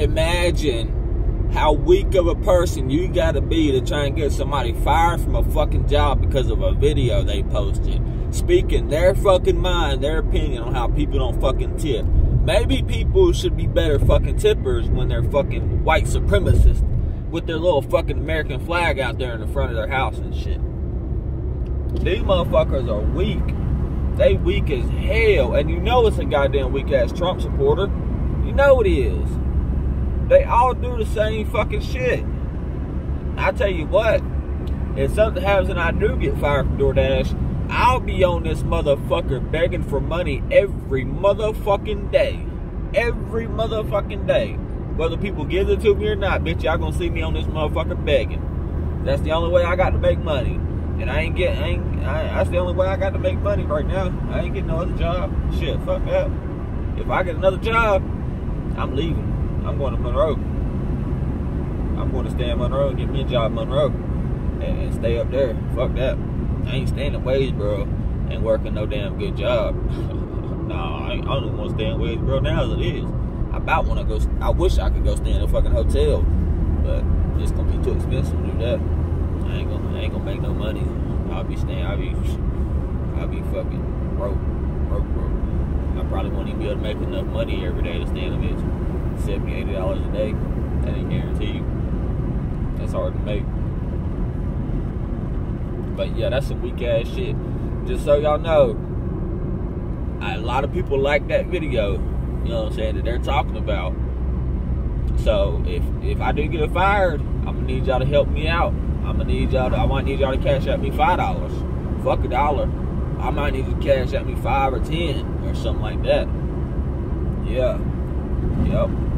imagine how weak of a person you gotta be to try and get somebody fired from a fucking job because of a video they posted. Speaking their fucking mind, their opinion on how people don't fucking tip. Maybe people should be better fucking tippers when they're fucking white supremacists with their little fucking American flag out there in the front of their house and shit. These motherfuckers are weak. They weak as hell. And you know it's a goddamn weak ass Trump supporter. You know it is. They all do the same fucking shit. I tell you what, if something happens and I do get fired from DoorDash, I'll be on this motherfucker begging for money every motherfucking day. Every motherfucking day. Whether people give it to me or not, bitch, y'all gonna see me on this motherfucker begging. That's the only way I got to make money. And I ain't get, I ain't, I, that's the only way I got to make money right now. I ain't getting no other job. Shit, fuck that. If I get another job, I'm leaving. I'm going to Monroe. I'm going to stay in Monroe and get me a job in Monroe and, and stay up there. Fuck that. I ain't staying in Wadesboro and working no damn good job. nah, I, I don't want to stay in Wadesboro now as it is. I about want to go. I wish I could go stay in a fucking hotel, but it's gonna be too expensive to do that. I ain't gonna, I ain't gonna make no money. I'll be staying. I'll be, I'll be fucking broke, broke, broke. I probably won't even be able to make enough money every day to stay in a bitch. 70 80 dollars a day. That ain't guaranteed. That's hard to make. But yeah, that's some weak ass shit. Just so y'all know, a lot of people like that video. You know what I'm saying that they're talking about. So if if I do get fired, I'm gonna need y'all to help me out. I'm gonna need y'all to. I might need y'all to cash out me five dollars. Fuck a dollar. I might need to cash out me five or ten or something like that. Yeah. Yep.